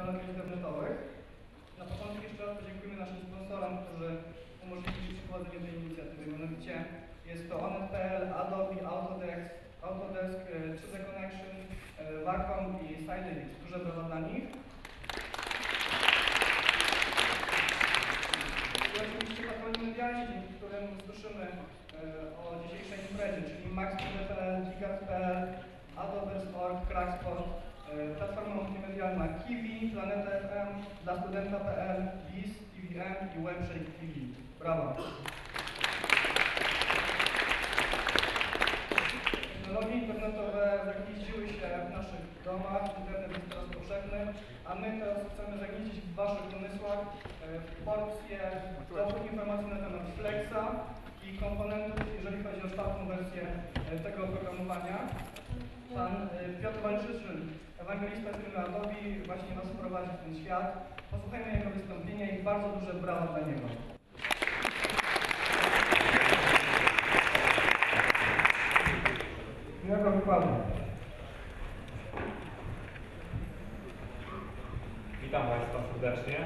technologii internetowych. Na początku jeszcze raz podziękujemy naszym sponsorom, którzy umożliwili przeprowadzenie tej inicjatywy. Mianowicie jest to Onet.pl, Adobe, Autodesk, Autodesk, e, 3D Connection, e, Wacom i Stylix. Duże brawa dla nich. I oczywiście patroni medialni, dzięki którym słyszymy e, o dzisiejszej imprezie, czyli Max.pl, Gigas.pl, Adobe.org, Cracksport, e, platforma multimedialna Kiwi, Planeta FM, dla studenta.pl, BIS, TVM i Webshake TV. Brawa! Technologie internetowe zagnieździły się w naszych domach, internet jest teraz powszechny, a my teraz chcemy zagnieździć w Waszych umysłach e, porcję dobrych informacji na temat Flexa i komponentów, jeżeli chodzi o czwartą wersję e, tego oprogramowania. Pan e, Piotr Walczyszyn, ewangelista firmy Adobe, właśnie nas wprowadzi w ten świat. Posłuchajmy jego wystąpienia i bardzo duże brawa dla niego. Miłego wykładu. Witam Państwa serdecznie.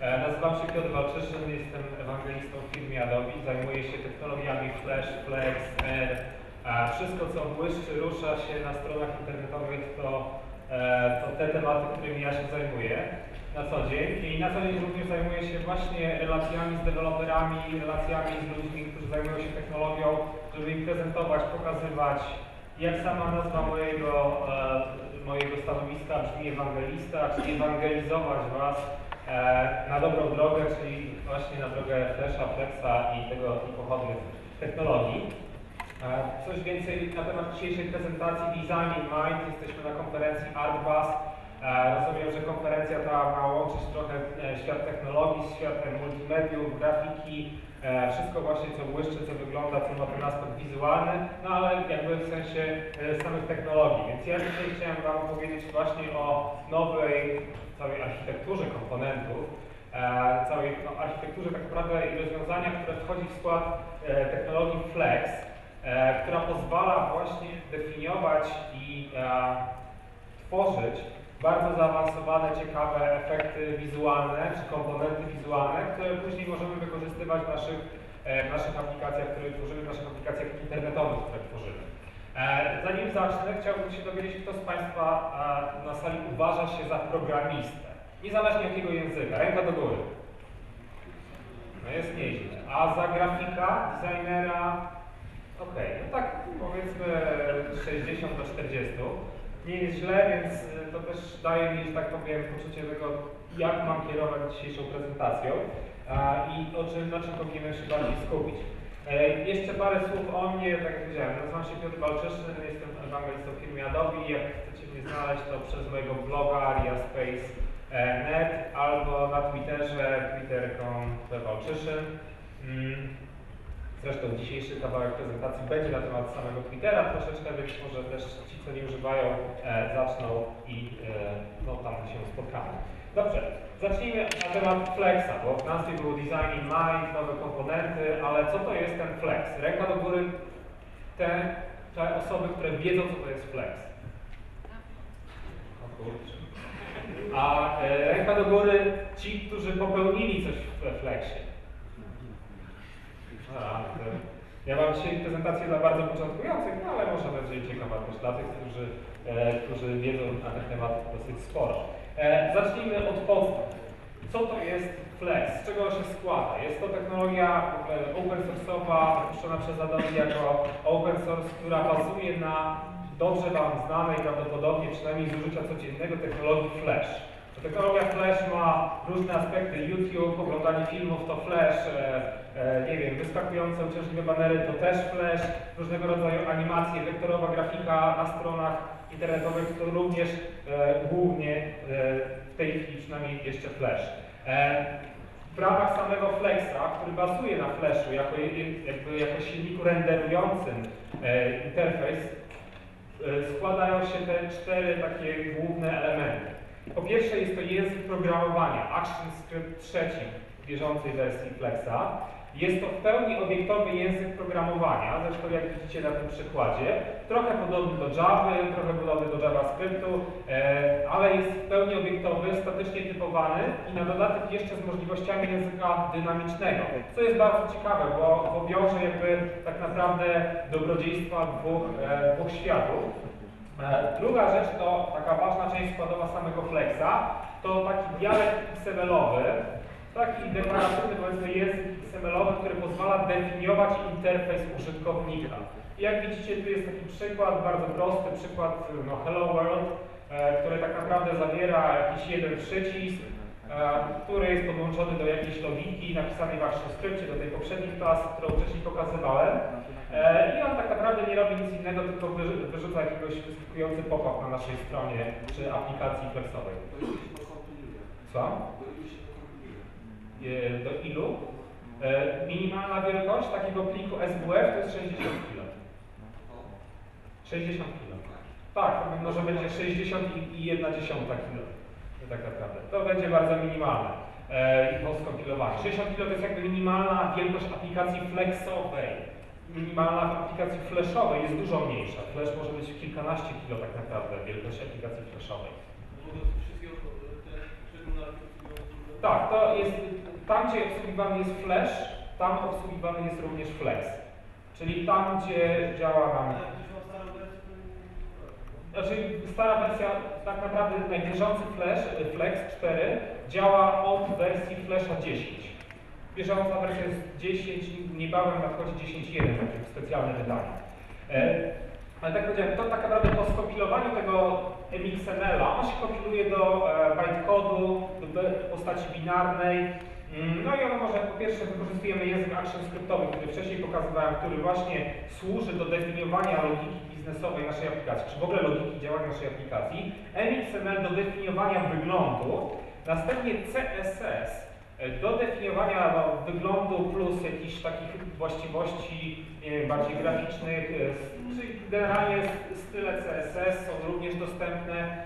E, Nazywam się Piotr Walczyszyn, jestem ewangelistą w firmie Adobe. Zajmuję się technologiami Flash, Flex, R. Wszystko co błyszczy, rusza się na stronach internetowych to, e, to te tematy, którymi ja się zajmuję na co dzień. I na co dzień również zajmuję się właśnie relacjami z deweloperami, relacjami z ludźmi, którzy zajmują się technologią, żeby im prezentować, pokazywać, jak sama nazwa mojego, e, mojego stanowiska brzmi ewangelista, czyli ewangelizować Was e, na dobrą drogę, czyli właśnie na drogę Flasha, Flexa i tego typu pochodnych technologii. E, Coś więcej na temat dzisiejszej prezentacji Design in Mind. Jesteśmy na konferencji ArtBus. E, Rozumiem, że konferencja ta ma łączyć trochę e, świat technologii z światem multimediów, grafiki, wszystko właśnie co błyszczy, co wygląda, co ma ten aspekt wizualny, no ale jakby w sensie samych technologii. Więc ja dzisiaj chciałem Wam powiedzieć właśnie o nowej całej architekturze komponentów, całej no, architekturze tak naprawdę i rozwiązania, które wchodzi w skład technologii Flex, e, która pozwala właśnie definiować i e, tworzyć bardzo zaawansowane, ciekawe efekty wizualne czy komponenty wizualne, które później możemy wykorzystywać w naszych, e, w naszych aplikacjach, które tworzymy, w naszych aplikacjach internetowych, które tworzymy. Zanim zacznę, chciałbym się dowiedzieć, kto z Państwa na sali uważa się za programistę. Niezależnie jakiego języka. Ręka do góry. No jest nieźle. A za grafika, designera, okej, no tak powiedzmy 60 do 40. Nie jest źle, więc y, to też daje mi, że tak powiem, poczucie tego, jak mam kierować dzisiejszą prezentacją a, i o czym, na czym powinienem się bardziej skupić. E, jeszcze parę słów o mnie, tak jak powiedziałem, nazywam się Piotr Balczyszyn, jestem ewangelistą w firmie Adobe. Jak chcecie mnie znaleźć, to przez mojego bloga riaspace.net albo na Twitterze twitter.com Walczyszyn. Mm. Zresztą dzisiejszy kawałek prezentacji będzie na temat samego Twittera troszeczkę, więc może też ci, co nie używają, e, zaczną i e, no, tam się spotkamy. Dobrze, zacznijmy na temat Flexa, bo w nazwie było Design in Mind, nowe komponenty, ale co to jest ten Flex? Ręka do góry te, te osoby, które wiedzą, co to jest Flex. O kurczę. A e, ręka do góry ci, którzy popełnili coś we Flexie. A, to ja mam dzisiaj prezentację dla bardzo początkujących, no ale może będzie ciekawa też dla tych, którzy, e, którzy wiedzą na ten temat dosyć sporo. E, zacznijmy od podstaw. Co to jest Flex? Z czego się składa? Jest to technologia open source'owa, wypuszczona przez Adobe jako open source, która bazuje na dobrze Wam znanej prawdopodobnie, przynajmniej z użycia codziennego, technologii Flash. Technologia Flash ma różne aspekty. YouTube, oglądanie filmów to Flash, e, e, nie wiem, wyskakujące uciążliwe banery to też Flash, różnego rodzaju animacje, wektorowa grafika na stronach internetowych to również e, głównie w tej chwili przynajmniej jeszcze Flash. W ramach samego Flexa, który bazuje na Flashu jako, jakby, jako silniku renderującym interfejs, składają się te cztery takie główne elementy. Po pierwsze jest to język programowania, ActionScript trzeci w bieżącej wersji Flexa. Jest to w pełni obiektowy język programowania, zresztą jak widzicie na tym przykładzie, trochę podobny do Java, trochę podobny do JavaScriptu, e, ale jest w pełni obiektowy, statycznie typowany i na dodatek jeszcze z możliwościami języka dynamicznego, co jest bardzo ciekawe, bo, bo wiąże jakby tak naprawdę dobrodziejstwa dwóch, e, dwóch światów. E, Druga rzecz to taka ważna część składowa samego Flexa, to taki dialekt XML-owy, taki deklaratywny powiedzmy język XML-owy, który pozwala definiować interfejs użytkownika. I jak widzicie, tu jest taki przykład, bardzo prosty przykład no, Hello World, e, który tak naprawdę zawiera jakiś jeden przycisk, który jest podłączony do jakiejś logiki napisanej w ActionScriptie, do tej poprzedniej klasy, którą wcześniej pokazywałem. E, I on tak naprawdę nie robi nic innego, tylko wyrzuca jakiegoś wyskakujący pop-up na naszej stronie czy aplikacji flexowej. Co? E, Do ilu? E, Minimalna wielkość takiego pliku SWF to jest 60 kg. 60 kg. Tak, może będzie 60 i- i 1 dziesiąta kg. Tak naprawdę. To będzie bardzo minimalne e, i po skompilowaniu. 60 kg to jest jakby minimalna wielkość aplikacji flexowej. Minimalna w aplikacji flashowej jest dużo mniejsza. Flash może być kilkanaście kilo tak naprawdę wielkość aplikacji flashowej. Tak, to jest tam, gdzie obsługiwany jest Flash, tam obsługiwany jest również Flex. Czyli tam, gdzie działa nam. Znaczy stara wersja, tak naprawdę najbieżący Flash, y, Flex 4 działa od wersji Flasha 10. Bieżąca wersja jest 10, niebawem nadchodzi 10.1, takie specjalne wydanie. E, ale tak powiedziałem, to tak naprawdę po skompilowaniu tego MXML-a, on się kompiluje do e, bytecodu, do postaci binarnej. Mm, No i ono może, po pierwsze wykorzystujemy język ActionScriptowy, który wcześniej pokazywałem, który właśnie służy do definiowania logiki biznesowej naszej aplikacji, czy w ogóle logiki działania naszej aplikacji. MXML do definiowania wyglądu, następnie CSS do definiowania no, wyglądu plus jakichś takich właściwości wiem, bardziej graficznych, s- czyli generalnie style CSS są również dostępne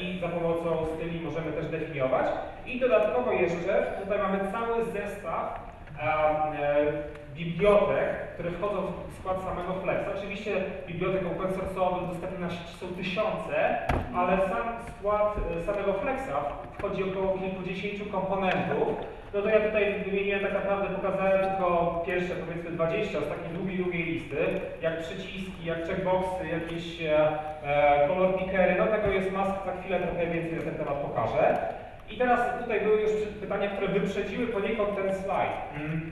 i za pomocą styli możemy też definiować. I dodatkowo jeszcze tutaj mamy cały zestaw e, bibliotek, które wchodzą w skład samego Flexa. Oczywiście bibliotek open source'owych dostępnych na są tysiące, ale sam skład e, samego Flexa wchodzi około kilkudziesięciu komponentów. No to ja tutaj wymieniłem tak naprawdę, pokazałem tylko pierwsze powiedzmy 20 z takiej długiej, długiej listy, jak przyciski, jak checkboxy, jakieś e, e, color pickery, no tego jest masa, za chwilę trochę więcej na ten temat pokażę. I teraz tutaj były już pytania, które wyprzedziły poniekąd ten slajd. Mm.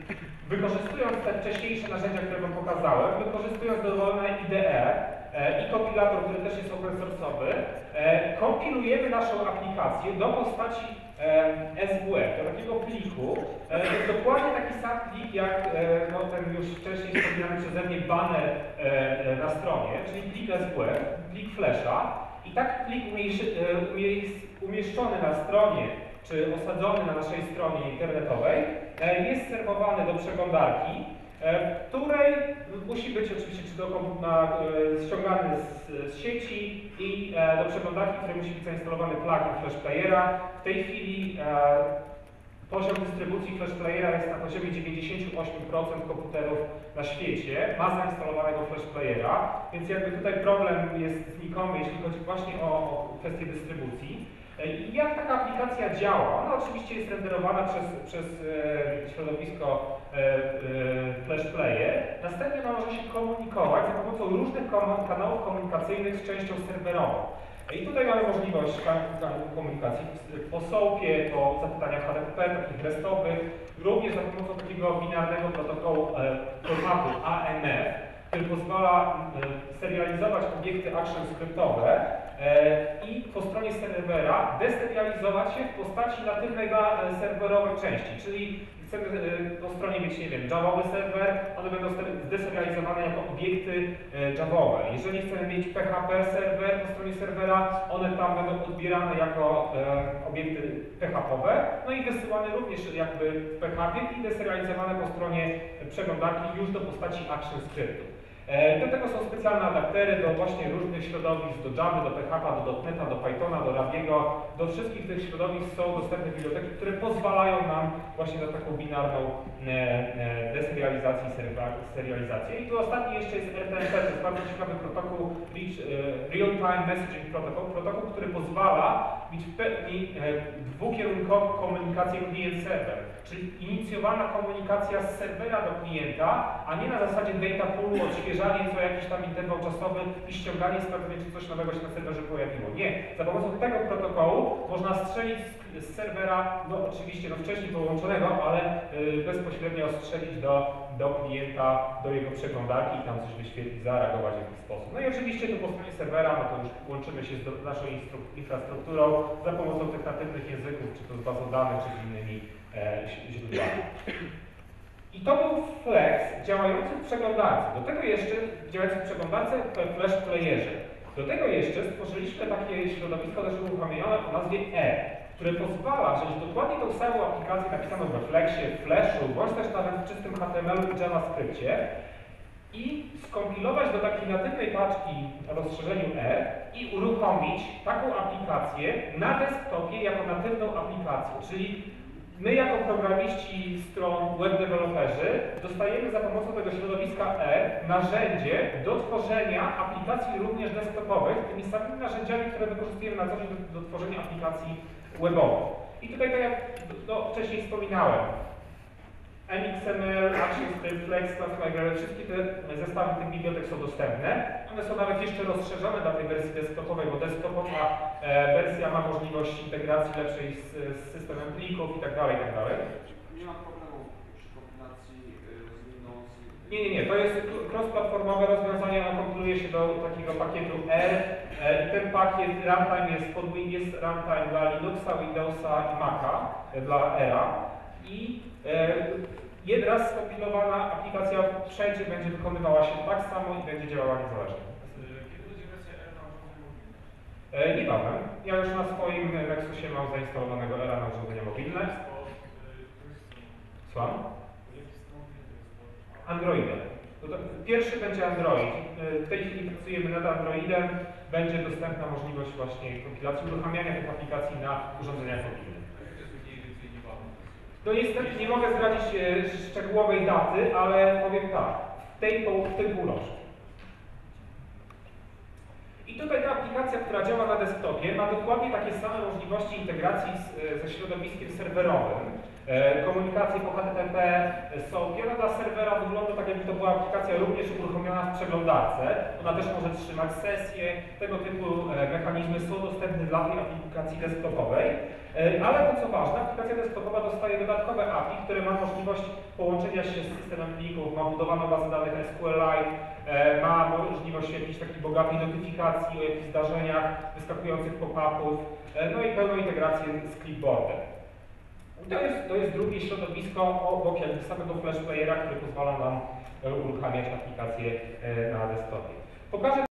Wykorzystując te wcześniejsze narzędzia, które Wam pokazałem, wykorzystując dowolne IDE e, i kompilator, który też jest open source'owy, e, kompilujemy naszą aplikację do postaci e, SWF, do takiego pliku. E, to jest dokładnie taki sam plik jak e, no, ten już wcześniej wspomniany przeze mnie banner e, e, na stronie, czyli plik SWF, plik Flasha. I tak plik e, umieszczony na stronie, czy osadzony na naszej stronie internetowej, e, jest serwowany do przeglądarki, e, w której musi być oczywiście czy do komp- na, e, ściągany z, z sieci i e, do przeglądarki, w której musi być zainstalowany plugin Flash Playera. W tej chwili e, Poziom dystrybucji Flash Playera jest na poziomie 98% komputerów na świecie, ma zainstalowanego Flash Playera, więc jakby tutaj problem jest znikomy, jeśli chodzi właśnie o, kwestię dystrybucji. E, I jak taka aplikacja działa? Ona oczywiście jest renderowana przez, przez e, środowisko e, e, Flash Player. Następnie może się komunikować za pomocą różnych kanałów komunikacyjnych z częścią serwerową. I tutaj mamy możliwość komunikacji po SOAP-ie, po zapytaniach HTTP, takich restowych, również za pomocą takiego binarnego protokołu e, formatu AMF, który pozwala e, serializować obiekty action skryptowe e, i po stronie serwera deserializować je w postaci natywnej e, serwerowej części, czyli chcemy e, po stronie mieć, nie wiem, javowy serwer, one będą zdeserializowane jako obiekty e, javowe. Jeżeli chcemy mieć PHP serwer po stronie serwera, one tam będą odbierane jako e, obiekty PHP-owe, no i wysyłane również jakby w PHP i deserializowane po stronie przeglądarki już do postaci ActionScriptu. E, Do tego są specjalne adaptery do właśnie różnych środowisk, do Java, do PHP, do .NETA, do Pythona, do Rabiego. Do wszystkich tych środowisk są dostępne biblioteki, które pozwalają nam właśnie na taką binarną e, e, deserializację i serializację. I tu ostatni jeszcze jest RTMP, to jest bardzo ciekawy protokół e, Real Time Messaging Protocol, protokół, który pozwala mieć w pełni e, dwukierunkową komunikację klient-serwer, czyli inicjowana komunikacja z serwera do klienta, a nie na zasadzie data poolu, odświeżanie co jakiś tam interwał czasowy i ściąganie, sprawdzenie, czy coś nowego się na serwerze pojawiło. Nie. Za pomocą tego protokołu można strzelić z, z serwera, no oczywiście no wcześniej połączonego, ale y, bezpośrednio strzelić do, do klienta, do jego przeglądarki i tam coś wyświetlić, zareagować w jakiś sposób. No i oczywiście tu po stronie serwera, no to już łączymy się z naszą infrastrukturą za pomocą tych natywnych języków, czy to z bazą danych, czy z innymi e, źródłami. I to był Flex działający w przeglądarce. Do tego jeszcze działający w przeglądarce w Flash Playerze. Do tego jeszcze stworzyliśmy takie środowisko też uruchomione o nazwie E, które pozwala wziąć dokładnie tą samą aplikację napisaną we Flexie, Flashu, bądź też nawet w czystym HTML i JavaScriptie i skompilować do takiej natywnej paczki o rozszerzeniu E i uruchomić taką aplikację na desktopie jako natywną aplikację. Czyli my jako programiści stron web developerzy dostajemy za pomocą tego środowiska E narzędzie do tworzenia aplikacji również desktopowych tymi samymi narzędziami, które wykorzystujemy na co dzień do, do tworzenia aplikacji webowych. I tutaj tak jak no, wcześniej wspominałem, MXML, ActionScript, Flex, Library, wszystkie te zestawy tych bibliotek są dostępne. One są nawet jeszcze rozszerzone dla tej wersji desktopowej, bo desktopowa e, wersja ma możliwość integracji lepszej z, z systemem plików i tak dalej, i tak dalej. Nie ma problemu przy kompilacji y, z Windows. Nie, nie, nie, to jest cross-platformowe rozwiązanie, ono kompiluje się do takiego pakietu R e, ten pakiet runtime jest, pod, jest runtime dla Linuxa, Windowsa i Maca e, dla Era i e, jeden raz skompilowana aplikacja wszędzie będzie wykonywała się tak samo i będzie działała niezależnie. E, niebawem. Ja już na swoim Nexusie mam zainstalowanego Era na urządzenia mobilne. Słucham? Androidem. To- Pierwszy będzie Android. Y, W tej chwili pracujemy nad Androidem. Będzie dostępna możliwość właśnie kompilacji, uruchamiania tych aplikacji na urządzeniach mobilnych. No niestety nie mogę zdradzić e, szczegółowej daty, ale powiem tak, w, tej, w półroczu. I tutaj ta aplikacja, która działa na desktopie, ma dokładnie takie same możliwości integracji z, e, ze środowiskiem serwerowym. E, Komunikacje po HTTP są. Ona dla serwera wygląda tak, jakby to była aplikacja również uruchomiona w przeglądarce. Ona też może trzymać sesje. Tego typu e, mechanizmy są dostępne dla tej aplikacji desktopowej. E, Ale to co ważne, aplikacja desktopowa dostaje dodatkowe API, które ma możliwość połączenia się z systemem plików, ma budowaną bazę danych SQLite, e, ma możliwość jakiejś takiej bogatej notyfikacji o jakichś zdarzeniach, wyskakujących pop-upów, e, no i pełną integrację z clipboardem. To jest, to jest drugie środowisko obok samego Flash Playera, który pozwala nam uruchamiać aplikacje na desktopie. Pokażę